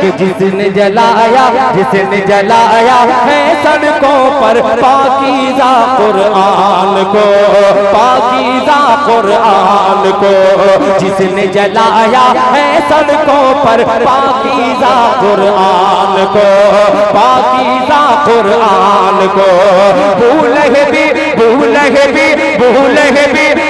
कि जिसने जलाया जिसने जलाया है सड़कों पर, पाकीजा कुरान को, पाकीजा कुरान को। जिसने जलाया है सड़कों पर, पाकीजा कुरान को, पाकीजा कुरान को। भूल भी भूल भी भूल भी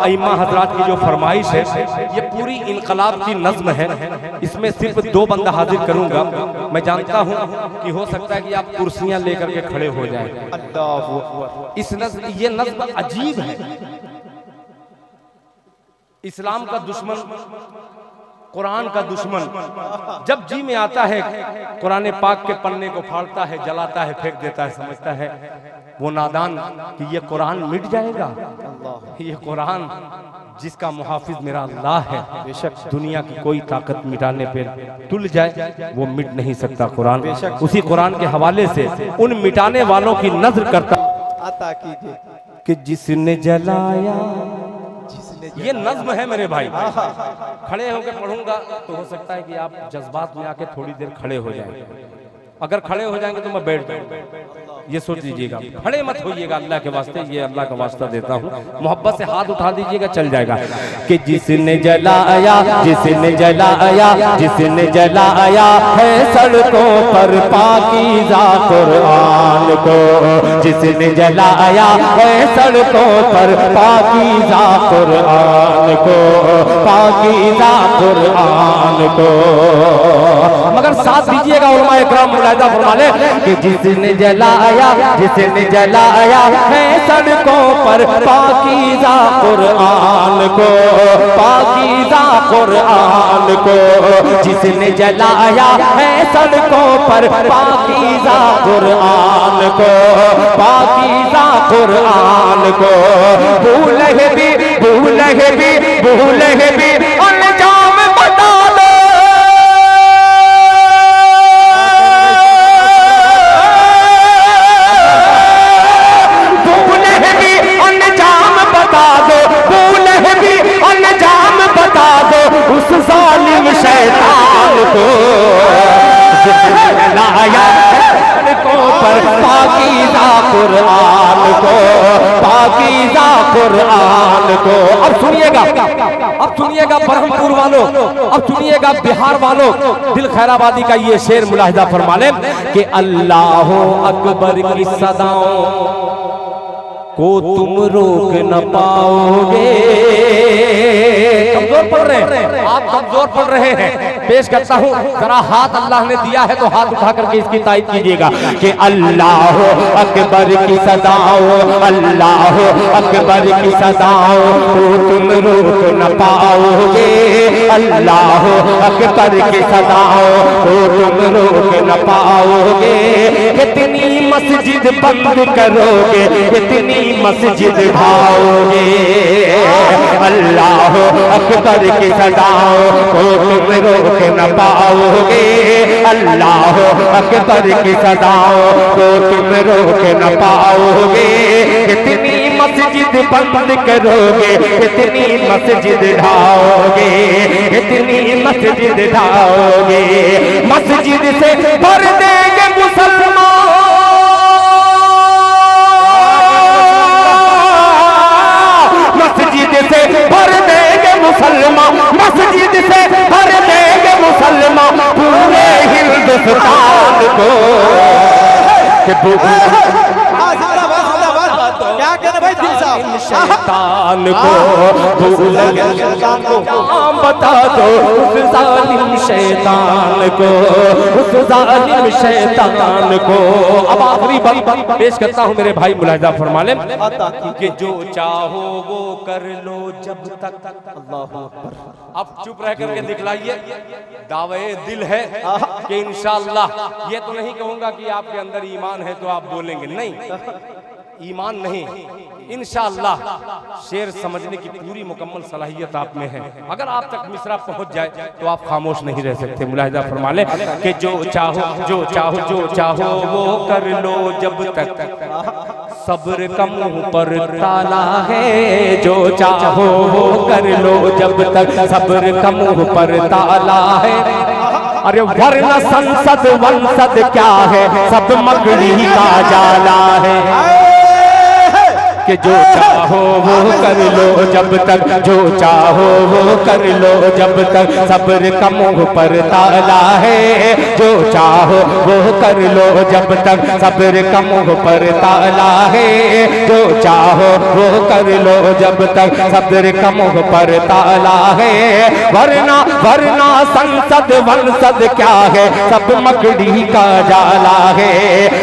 अइमा हजरात की जो फरमाइश है ये पूरी इनकलाब की नज्म है। इसमें सिर्फ़ दो बंदा हाजिर करूँगा। मैं जानता हूँ कि हो सकता है कि आप कुर्सियाँ लेकर के खड़े हो जाए। इस नज्म ये नज्म अजीब है। इस्लाम का दुश्मन कुरान का दुश्मन। जब जी में आता है कुरान पाक के पन्ने को फाड़ता है जलाता है फेंक देता है समझता है वो नादान कि ये कुरान मिट जाएगा। ये कुरान जिसका मुहाफिज मेरा अल्लाह है बेशक दुनिया की कोई ताकत मिटाने पर तुल जाए वो मिट नहीं सकता कुरान। उसी कुरान के हवाले से उन मिटाने वालों की नज़र करता कीजिए। कि जिसने जलाया ये नज्म है मेरे भाई। खड़े होकर पढ़ूँगा तो हो सकता है कि आप जज्बात में आके थोड़ी देर खड़े हो जाएँ। अगर खड़े हो जाएँगे तो मैं बैठ जाऊँगा ये सोच लीजिएगा। खड़े मत होइएगा अल्लाह के वास्ते, ये अल्लाह का वास्ता देता हूँ। मोहब्बत से हाथ उठा दीजिएगा, चल जाएगा। कि जिसने जलाया जिसने जलाया जिसने जलाया है सड़कों पर पाकीजा कुरान को जिसने जलाया है सड़कों पर पाकीजा कुरान को पाकीजा कुरान को। मगर साथ दीजिएगा उलमा इकराम, मुलायदा फरमा ले कि जिसने जलाया जिसने जलाया है सड़कों पर पाकीजा कुरान को पाकीजा कुरान को। जिसने जलाया है सड़कों पर पाकीजा कुरान को पाकिजा कुरान को भूल भी भूल भी भूल भी कुरान को। अब सुनिएगा। अब सुनिएगा ब्रह्मपुर वालों। अब सुनिएगा बिहार वालों। दिल खैराबादी का ये शेर मुलाहिदा फरमाने कि अल्लाह अकबर की सदाओं। को तुम रोक न पाओगे। कमज़ोर पड़ रहे हैं। आप कमज़ोर पड़ रहे हैं। पेश करता हूँ। जरा हाथ अल्लाह ने दिया है तो हाथ उठा करके इसकी तारीफ़ कीजिएगा कि अल्लाह अकबर की सदाओ, अल्लाह अकबर की सदाओ को तुम रोक न पाओगे। अल्लाह अकबर की सदाओ को तुम रोक न पाओगे। कितनी मस्जिद बंद करोगे, कितनी मस्जिद भाओगे, अल्लाह अकबर की सदाओ को तुम रोक न पाओगे, अल्लाह अकबर की सदाओ को तुम रोक न पाओगे कितनी मस्जिद बंद करोगे कितनी मस्जिद ढाओगे कितनी मस्जिद ढाओगे, मस्जिद से भर कि बु- भाई शैतान को भूल शैतान नाम बता दो उस जालिम शैतान को उस जालिम शैतान को। अब आखिरी बात पेश करता हूँ मेरे भाई मुलाहिदा फरमा ले। कि जो चाहो वो कर लो जब तक। अल्लाह अब चुप रह करके दिखलाइए। दावे दिल है। कि इंशाल्लाह ये तो नहीं कहूँगा कि आपके अंदर ईमान है तो आप बोलेंगे। नहीं। ईमान नहीं, इंशाअल्लाह, शेर समझने की पूरी मुकम्मल सलाहियत आप में है। अगर आप तक मिसरा पहुँच जाए तो आप खामोश नहीं रह सकते। मुलाहिदा फरमा ले कि जो चाहो जो चाहो जो चाहो, वो कर लो जब तक। सब्र का मुँह पर ताला है, जो चाहो, वो कर लो जब तक। सब्र का मुँह पर ताला है। अरे वर्ण संसद, वंसद क्या है? सब मगड़ी का जाला है। कि जो चाहो वो कर लो जब तक जो चाहो वो कर लो जब तक। सब्र का मुँह पर ताला है जो चाहो वो कर लो जब तक। सब्र का मुँह पर ताला है जो चाहो वो कर लो जब तक। सब्र का मुँह पर ताला है वरना वरना संसद वंसद क्या है? सब मकड़ी का जाला है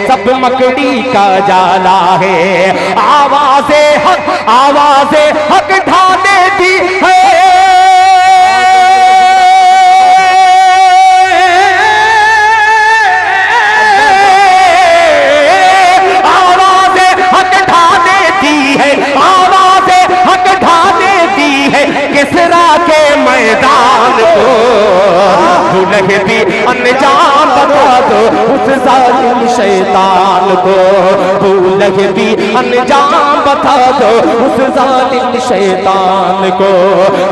सब मकड़ी का जाला है। आवाज़े हक, आवाज़े हक ढा देती है। आवाज़े हक ढा देती है, आवाज़े हक ढा देती है, किसरा के मैदान को भी, अनजान बता दो उस जालिम शैतान को दुल्हे भी, अनजान बता दो उस जालिम शैतान को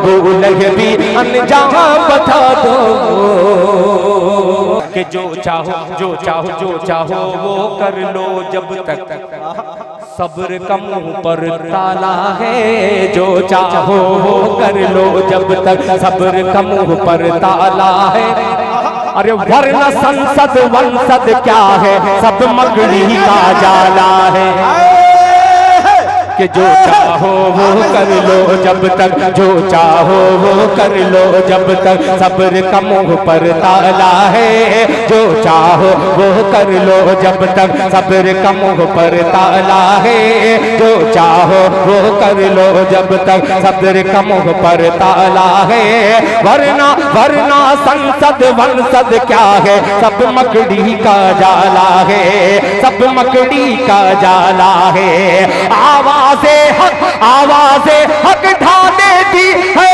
दुल्हे भी, अनजान बता दो कि जो चाहो जो चाहो जो चाहो, वो कर लो जब तक। सब्र का मुँह पर ताला है, जो चाहो, वो कर लो जब तक। सब्र का मुँह पर ताला है अरे वर्ण संसद वंसद क्या है? सब मगड़ी का जाला है। कि जो चाहो वो कर लो जब तक, जो चाहो वो कर लो जब तक। सब्र का मुँह पर ताला है, जो चाहो वो कर लो जब तक। सब्र का मुँह पर ताला है, जो चाहो वो कर लो जब तक। सब्र का मुँह पर ताला है, वरना वरना संसद वंसद क्या है? सब मकड़ी का जाला है, सब मकड़ी का जाला है। आवाज़े हक आवाज़े हक ढा देती है।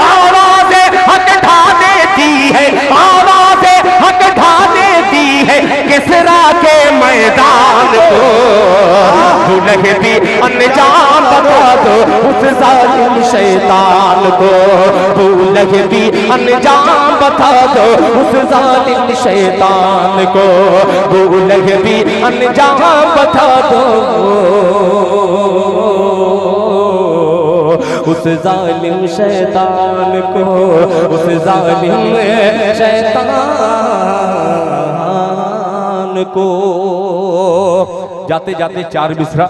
आवाज़े हक है, आवाज़े हक है। किसरा के मैदान को दुल्हे भी अनजान बता दो, उस जालिम शैतान को। दुल्हे भी अनजान बता दो, उस जालिम शैतान को। दुल्हे भी अनजान बता दो। उस जालिम शैतान को, उस जालिम शैतान को। जाते जाते चार बिसरा।